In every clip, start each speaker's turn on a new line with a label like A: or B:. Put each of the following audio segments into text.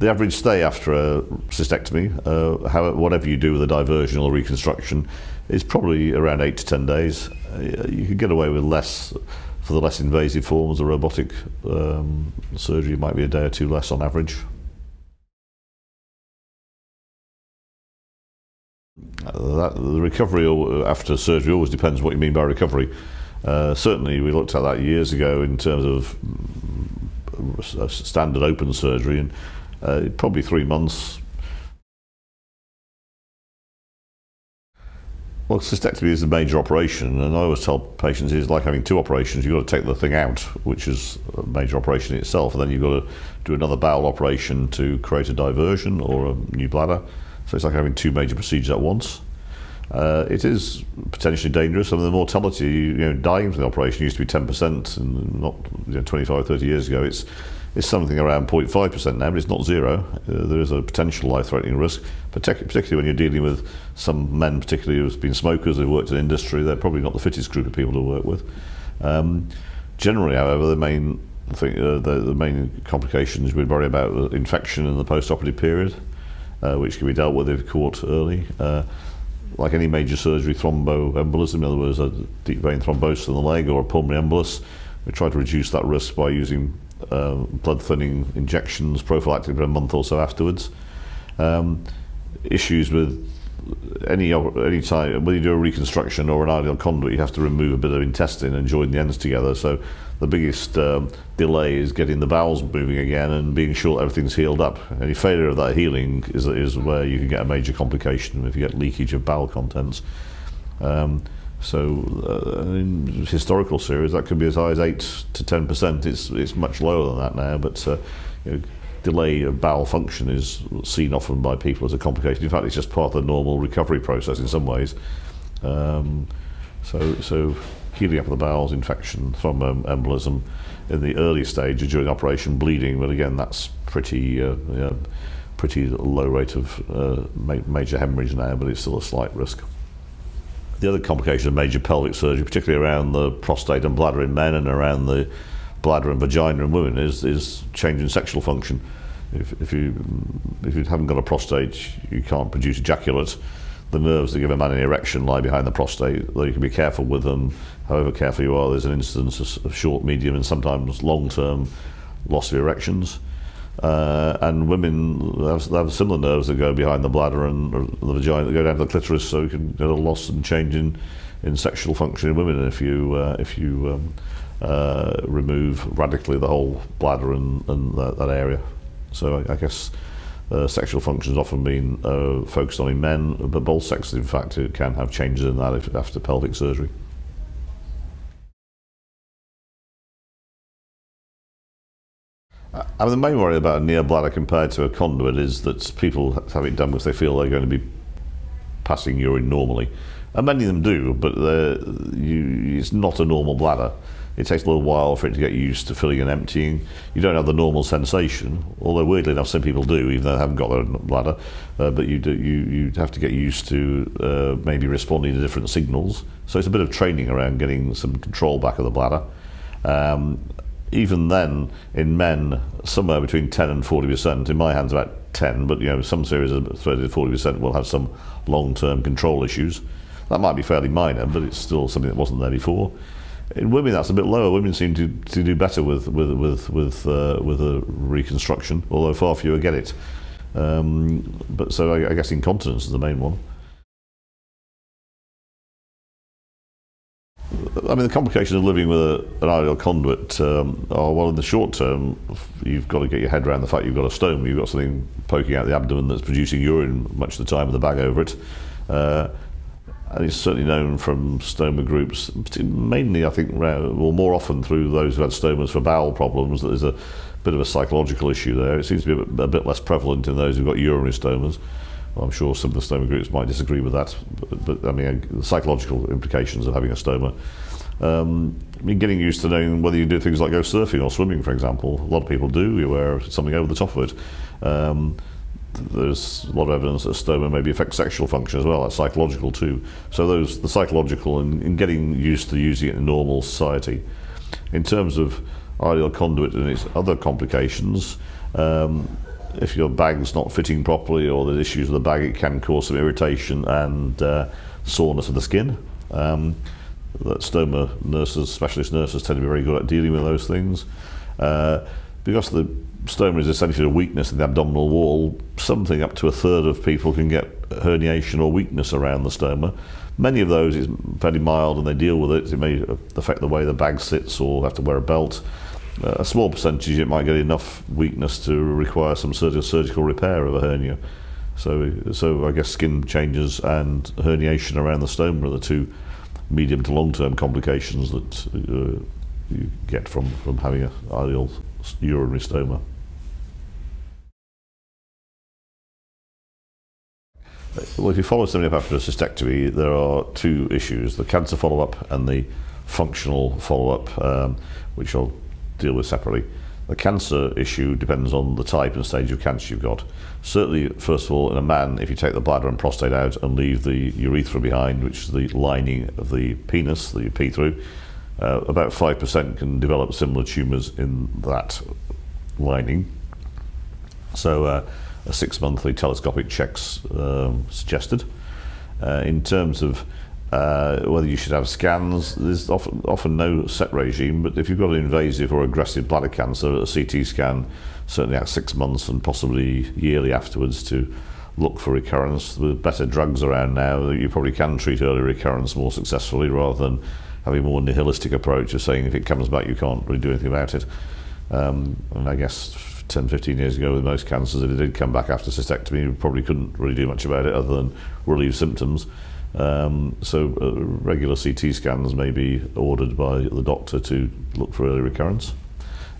A: the average stay after a cystectomy, uh, how, whatever you do with a diversion or reconstruction, is probably around eight to ten days. Uh, you could get away with less for the less invasive forms. The robotic um, surgery might be a day or two less on average. Uh, that, the recovery after surgery always depends what you mean by recovery. Uh, certainly, we looked at that years ago in terms of mm, standard open surgery, and uh, probably three months. Well, cystectomy is a major operation, and I always tell patients it's like having two operations. You've got to take the thing out, which is a major operation in itself, and then you've got to do another bowel operation to create a diversion or a new bladder. So it's like having two major procedures at once. Uh, it is potentially dangerous. Some of the mortality, you know, dying from the operation used to be 10%, and not you know, 25, 30 years ago. It's it's something around 0.5% now, but it's not zero. Uh, there is a potential life-threatening risk, particularly when you're dealing with some men, particularly who've been smokers, who've worked in industry. They're probably not the fittest group of people to work with. Um, generally, however, the main thing, uh, the, the, main complications we worry about infection in the post-operative period, uh, which can be dealt with if caught early. Uh, like any major surgery, thromboembolism, in other words, a deep vein thrombosis in the leg or a pulmonary embolus, we try to reduce that risk by using uh, blood thinning injections prophylactic for a month or so afterwards. Um, issues with any any time when you do a reconstruction or an ileal conduit, you have to remove a bit of intestine and join the ends together. So the biggest um, delay is getting the bowels moving again and being sure everything's healed up. Any failure of that healing is is where you can get a major complication if you get leakage of bowel contents. Um, so uh, in historical series, that could be as high as eight to ten percent. It's it's much lower than that now, but uh, you know, delay of bowel function is seen often by people as a complication. In fact, it's just part of the normal recovery process in some ways. Um, so so healing up of the bowels, infection from um, embolism in the early stage during operation, bleeding, but again, that's pretty. Uh, yeah, pretty low rate of uh, ma major hemorrhage now, but it's still a slight risk. The other complication of major pelvic surgery, particularly around the prostate and bladder in men and around the bladder and vagina in women, is, is change in sexual function. If, if, you, if you haven't got a prostate, you can't produce ejaculate. The nerves that give a man an erection lie behind the prostate, though you can be careful with them. However careful you are, there's an incidence of short, medium, and sometimes long-term loss of erections. Uh, and women have, have, similar nerves that go behind the bladder and the vagina that go down to the clitoris, so you can get a loss and change in, in sexual function in women if you uh, if you um, uh, remove radically the whole bladder and, and that, that area. So I, I guess uh, sexual function has often been uh, focused on in men, but both sexes, in fact, can have changes in that if, after pelvic surgery. I mean, the main worry about a near bladder compared to a conduit is that people have it done because they feel they're going to be passing urine normally. And many of them do, but you, it's not a normal bladder. It takes a little while for it to get used to filling and emptying. You don't have the normal sensation, although weirdly enough, some people do, even though they haven't got their bladder. Uh, but you, do, you, you have to get used to uh, maybe responding to different signals. So it's a bit of training around getting some control back of the bladder. Um, even then, in men, somewhere between 10 and 40%, in my hands about 10, but you know, some series of 30 to 40% will have some long-term control issues. That might be fairly minor, but it's still something that wasn't there before. In women, that's a bit lower. Women seem to, to do better with with with with uh, with a reconstruction, although far fewer get it. Um, but so I, I guess incontinence is the main one. I mean, the complications of living with a, an ileal conduit um, are, well, in the short term, you've got to get your head around the fact you've got a stoma, you've got something poking out the abdomen that's producing urine much of the time with a bag over it. Uh, and it's certainly known from stoma groups, mainly, I think, well, more often through those who had stomas for bowel problems, that there's a bit of a psychological issue there. It seems to be a bit, a bit less prevalent in those who've got urinary stomas. Well, I'm sure some of the stoma groups might disagree with that, but, but I mean, the psychological implications of having a stoma. Um, I mean, getting used to knowing whether you do things like go surfing or swimming, for example. A lot of people do. You wear something over the top of it. Um, there's a lot of evidence that stoma maybe affects sexual function as well. That's psychological too. So those the psychological and, getting used to using it in normal society. In terms of ileal conduit and its other complications, um, if your bag's not fitting properly or there's issues with the bag, it can cause some irritation and uh, soreness of the skin. Um, that stoma nurses, specialist nurses, tend to be very good at dealing with those things. Uh, because the stoma is essentially a weakness in the abdominal wall, something up to a third of people can get herniation or weakness around the stoma. Many of those is fairly mild and they deal with it. It may affect the way the bag sits or have to wear a belt. Uh, a small percentage, it might get enough weakness to require some surgical repair of a hernia. So, so I guess skin changes and herniation around the stoma are the two medium to long-term complications that uh, you get from, from having a ileal urinary stoma. Well, if you follow somebody up after a cystectomy, there are two issues, the cancer follow-up and the functional follow-up, um, which I'll deal with separately. The cancer issue depends on the type and stage of cancer you've got. Certainly, first of all, in a man, if you take the bladder and prostate out and leave the urethra behind, which is the lining of the penis that you pee through, uh, about 5% can develop similar tumours in that lining. So, uh, a six monthly telescopic check's um, suggested. Uh, in terms of uh, whether you should have scans. There's often, often no set regime, but if you've got an invasive or aggressive bladder cancer, a CT scan, certainly at six months and possibly yearly afterwards to look for recurrence. With better drugs around now, you probably can treat early recurrence more successfully rather than having a more nihilistic approach of saying if it comes back, you can't really do anything about it. Um, and I guess 10, 15 years ago with most cancers, if it did come back after cystectomy, you probably couldn't really do much about it other than relieve symptoms. Um, so uh, regular CT scans may be ordered by the doctor to look for early recurrence.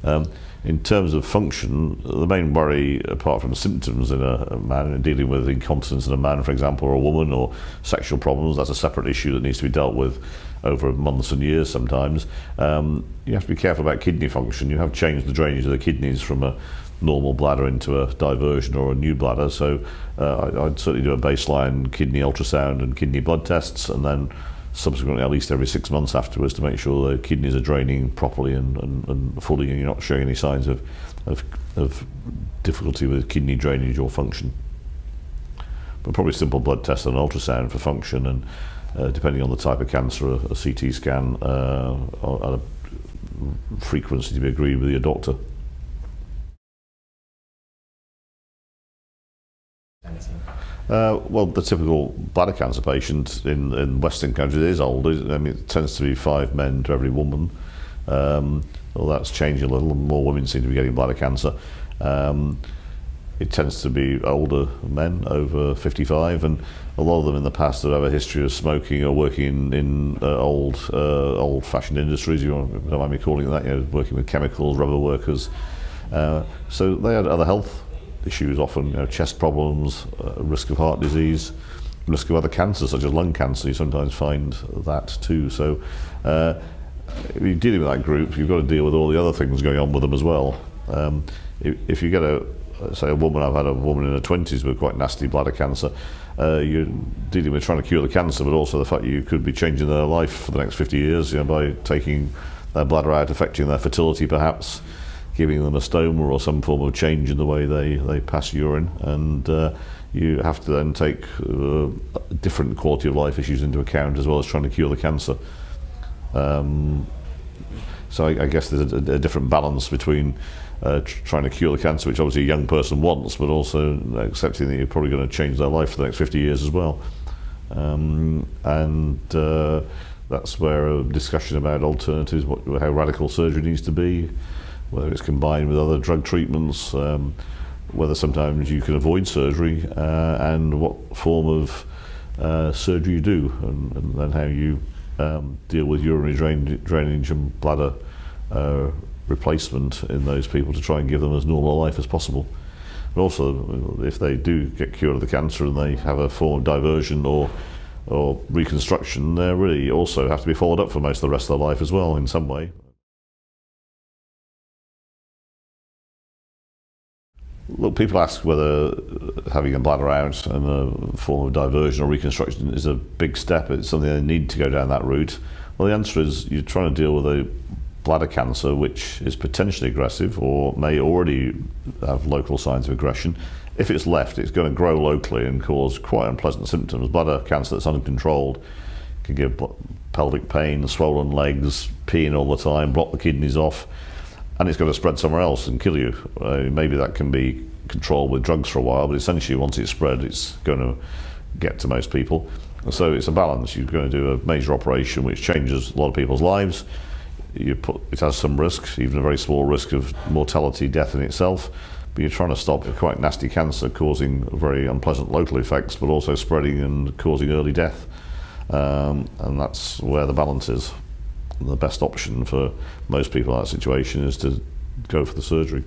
A: Um, in terms of function, the main worry, apart from symptoms in a, a man, dealing with incontinence in a man, for example, or a woman, or sexual problems, that's a separate issue that needs to be dealt with over months and years sometimes. Um, you have to be careful about kidney function. You have changed the drainage of the kidneys from a normal bladder into a diversion or a new bladder. So uh, I'd certainly do a baseline kidney ultrasound and kidney blood tests, and then subsequently at least every six months afterwards to make sure the kidneys are draining properly and, and, and fully and you're not showing any signs of, of, of difficulty with kidney drainage or function. But probably simple blood tests and ultrasound for function and uh, depending on the type of cancer, a, a CT scan uh, at a frequency to be agreed with your doctor. Uh, well, the typical bladder cancer patient in, in Western countries is old. I mean, it tends to be five men to every woman. Um, well, that's changing a little. More women seem to be getting bladder cancer. Um, it tends to be older men over 55, and a lot of them in the past have had a history of smoking or working in, in uh, old, uh, old-fashioned industries. You don't mind me calling it that. You know, working with chemicals, rubber workers. Uh, so they had other health issues often, you know, chest problems, uh, risk of heart disease, risk of other cancers such as lung cancer. You sometimes find that too. So uh, if you're dealing with that group, you've got to deal with all the other things going on with them as well. Um, if, if, you get a, say a woman, I've had a woman in her 20s with quite nasty bladder cancer, uh, you're dealing with trying to cure the cancer, but also the fact you could be changing their life for the next 50 years you know, by taking their bladder out, affecting their fertility perhaps, giving them a stoma or some form of change in the way they, they pass urine. And uh, you have to then take uh, different quality of life issues into account as well as trying to cure the cancer. Um, so I, I, guess there's a, a different balance between uh, trying to cure the cancer, which obviously a young person wants, but also accepting that you're probably going to change their life for the next 50 years as well. Um, and uh, that's where a discussion about alternatives, what, how radical surgery needs to be, whether it's combined with other drug treatments, um, whether sometimes you can avoid surgery, uh, and what form of uh, surgery you do, and, and then how you um, deal with urinary drain, drainage and bladder uh, replacement in those people to try and give them as normal a life as possible. But also, if they do get cured of the cancer and they have a form of diversion or or reconstruction, they really also have to be followed up for most of the rest of their life as well in some way. Look, people ask whether having a bladder out and a form of diversion or reconstruction is a big step. It's something they need to go down that route. Well, the answer is you're trying to deal with a bladder cancer, which is potentially aggressive or may already have local signs of aggression, if it's left, it's going to grow locally and cause quite unpleasant symptoms. Bladder cancer that's uncontrolled can give pelvic pain, swollen legs, peeing all the time, block the kidneys off, and it's going to spread somewhere else and kill you. Uh, maybe that can be controlled with drugs for a while, but essentially once it's spread, it's going to get to most people. So it's a balance. You're going to do a major operation which changes a lot of people's lives. You put, it has some risks, even a very small risk of mortality, death in itself. But you're trying to stop a quite nasty cancer causing very unpleasant local effects, but also spreading and causing early death. Um, and that's where the balance is. The best option for most people in that situation is to go for the surgery.